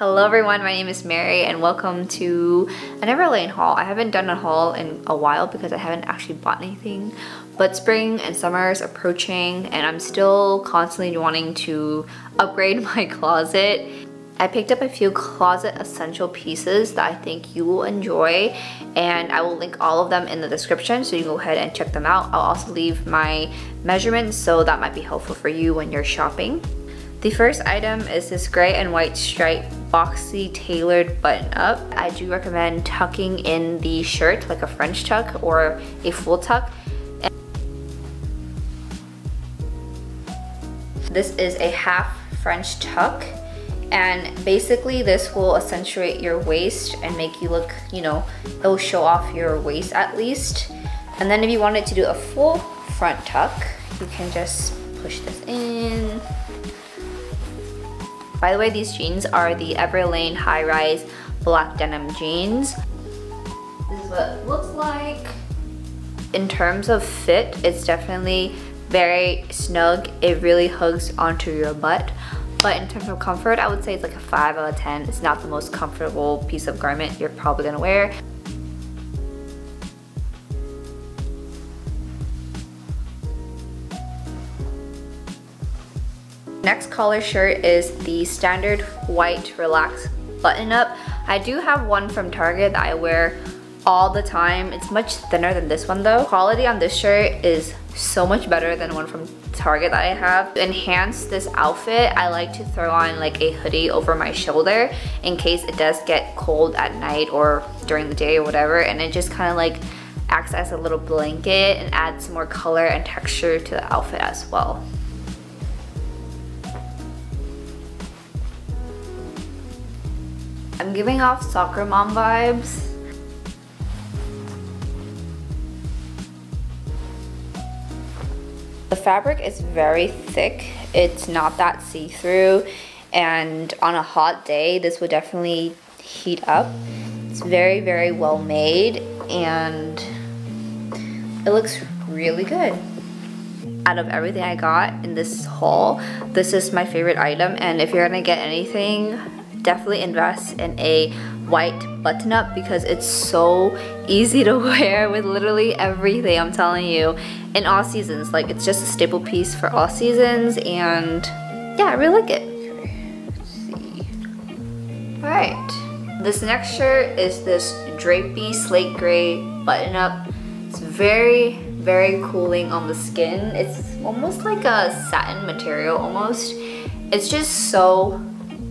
Hello everyone, my name is Mary and welcome to an Everlane haul. I haven't done a haul in a while because I haven't actually bought anything but spring and summer is approaching and I'm still constantly wanting to upgrade my closet. I picked up a few closet essential pieces that I think you will enjoy and I will link all of them in the description so you can go ahead and check them out. I'll also leave my measurements so that might be helpful for you when you're shopping. The first item is this gray and white stripe boxy tailored button up. I do recommend tucking in the shirt like a French tuck or a full tuck. This is a half French tuck and basically this will accentuate your waist and make you look, you know, it will show off your waist at least. And then if you wanted to do a full front tuck, you can just push this in by the way, these jeans are the Everlane High Rise Black Denim Jeans. This is what it looks like. In terms of fit, it's definitely very snug. It really hugs onto your butt. But in terms of comfort, I would say it's like a 5 out of 10. It's not the most comfortable piece of garment you're probably gonna wear. Next color shirt is the standard white relaxed button up. I do have one from Target that I wear all the time. It's much thinner than this one though. Quality on this shirt is so much better than one from Target that I have. To enhance this outfit, I like to throw on like a hoodie over my shoulder in case it does get cold at night or during the day or whatever and it just kind of like acts as a little blanket and adds some more color and texture to the outfit as well. I'm giving off soccer mom vibes. The fabric is very thick. It's not that see-through. And on a hot day, this would definitely heat up. It's very, very well made and it looks really good. Out of everything I got in this haul, this is my favorite item. And if you're gonna get anything definitely invest in a white button up because it's so easy to wear with literally everything I'm telling you in all seasons. Like it's just a staple piece for all seasons and yeah I really like it. All right this next shirt is this drapey slate gray button up it's very very cooling on the skin. It's almost like a satin material almost. It's just so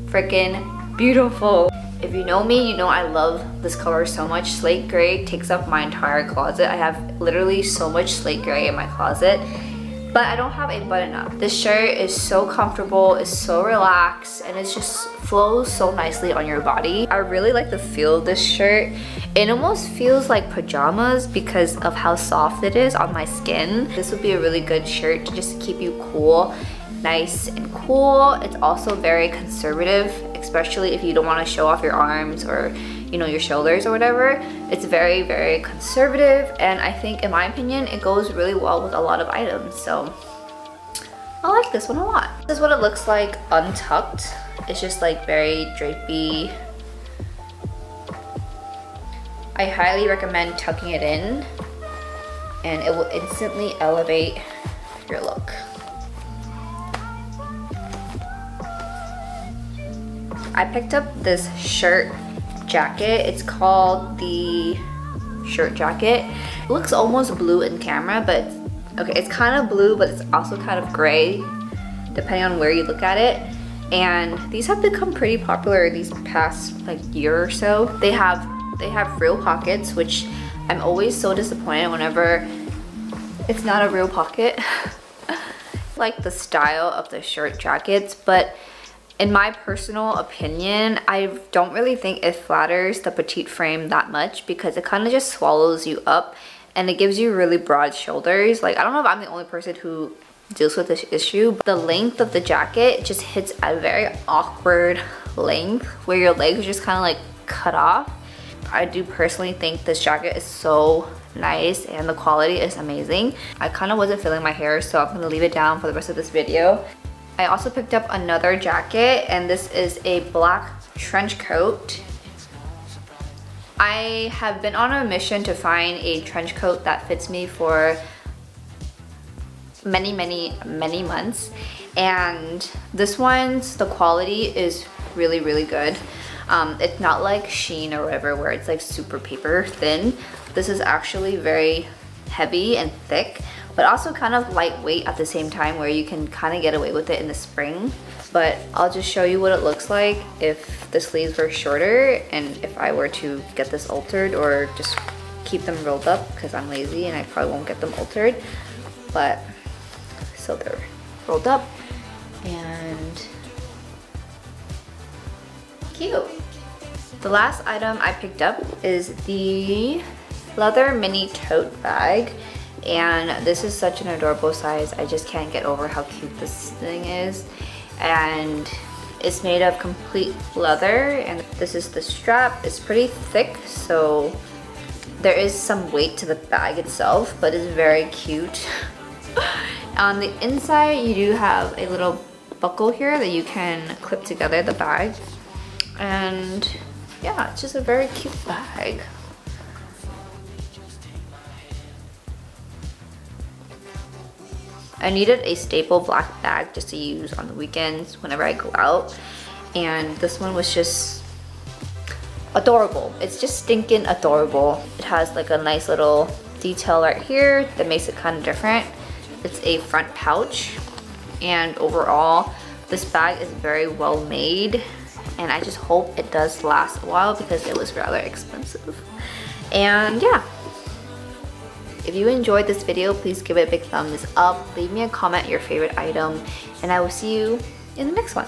freaking beautiful. If you know me, you know I love this color so much. Slate gray takes up my entire closet. I have literally so much slate gray in my closet but I don't have a button up. This shirt is so comfortable, it's so relaxed, and it just flows so nicely on your body. I really like the feel of this shirt. It almost feels like pajamas because of how soft it is on my skin. This would be a really good shirt to just keep you cool, nice and cool. It's also very conservative especially if you don't want to show off your arms or you know your shoulders or whatever. It's very very conservative and I think in my opinion it goes really well with a lot of items so I like this one a lot. This is what it looks like untucked. It's just like very drapey. I highly recommend tucking it in and it will instantly elevate your look I picked up this shirt jacket. It's called the shirt jacket. It looks almost blue in camera, but okay, it's kind of blue, but it's also kind of gray, depending on where you look at it. And these have become pretty popular these past like year or so. They have they have real pockets, which I'm always so disappointed whenever it's not a real pocket. like the style of the shirt jackets, but in my personal opinion, I don't really think it flatters the petite frame that much because it kind of just swallows you up and it gives you really broad shoulders. Like, I don't know if I'm the only person who deals with this issue, but the length of the jacket just hits a very awkward length where your legs are just kind of like cut off. I do personally think this jacket is so nice and the quality is amazing. I kind of wasn't feeling my hair so I'm gonna leave it down for the rest of this video. I also picked up another jacket and this is a black trench coat. I have been on a mission to find a trench coat that fits me for many, many, many months. And this one's, the quality is really, really good. Um, it's not like Shein or whatever where it's like super paper thin. This is actually very heavy and thick, but also kind of lightweight at the same time where you can kind of get away with it in the spring. But I'll just show you what it looks like if the sleeves were shorter and if I were to get this altered or just keep them rolled up because I'm lazy and I probably won't get them altered. But so they're rolled up and cute. The last item I picked up is the leather mini tote bag and this is such an adorable size. I just can't get over how cute this thing is and it's made of complete leather and this is the strap. It's pretty thick so there is some weight to the bag itself but it's very cute. On the inside you do have a little buckle here that you can clip together the bag and yeah it's just a very cute bag. I needed a staple black bag just to use on the weekends whenever I go out. And this one was just adorable. It's just stinking adorable. It has like a nice little detail right here that makes it kind of different. It's a front pouch. And overall, this bag is very well made. And I just hope it does last a while because it was rather expensive. And yeah, if you enjoyed this video, please give it a big thumbs up, leave me a comment your favorite item, and I will see you in the next one.